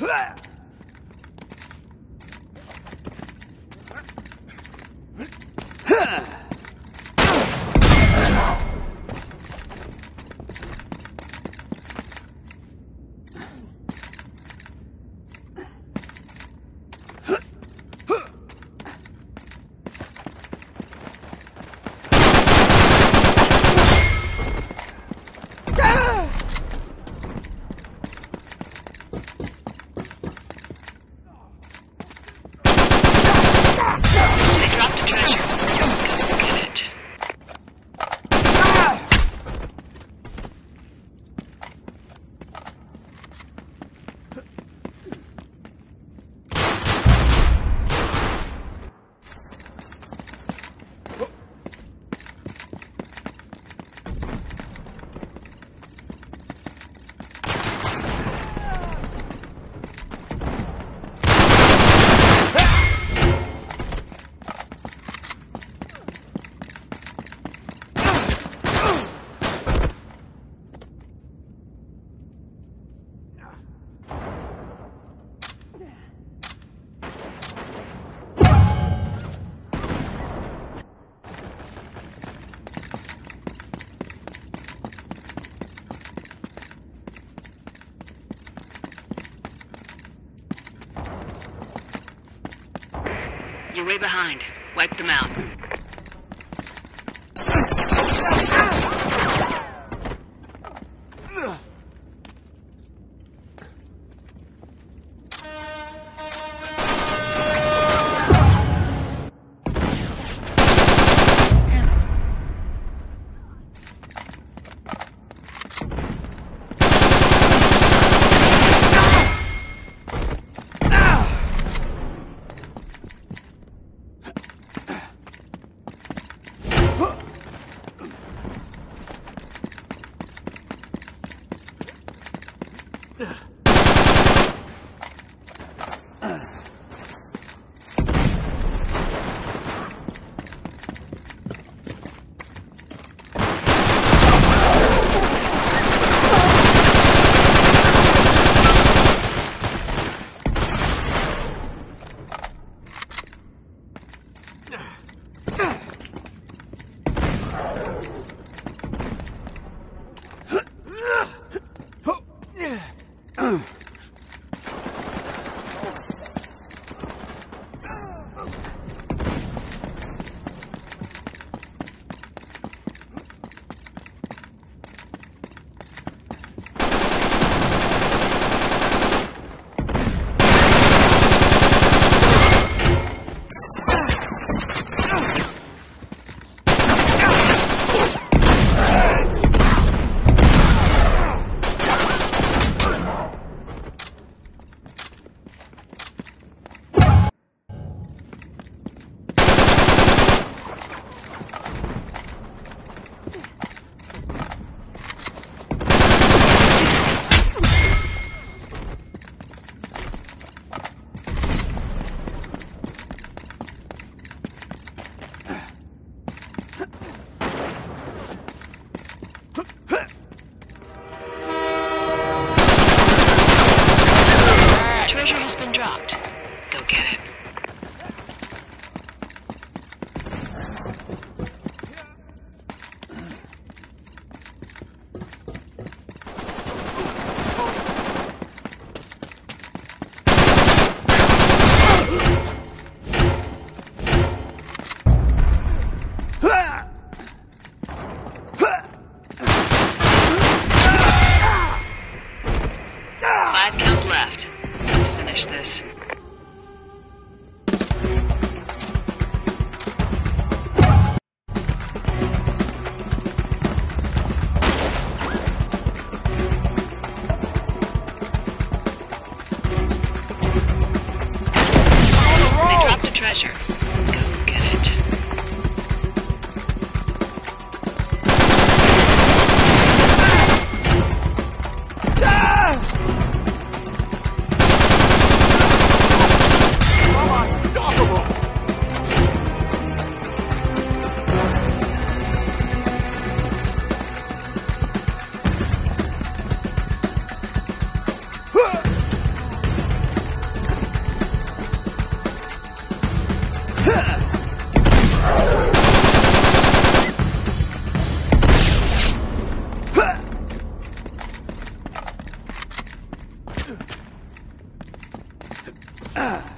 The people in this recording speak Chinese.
哼。You're way behind. Wipe them out. Treasure. 哼哼啊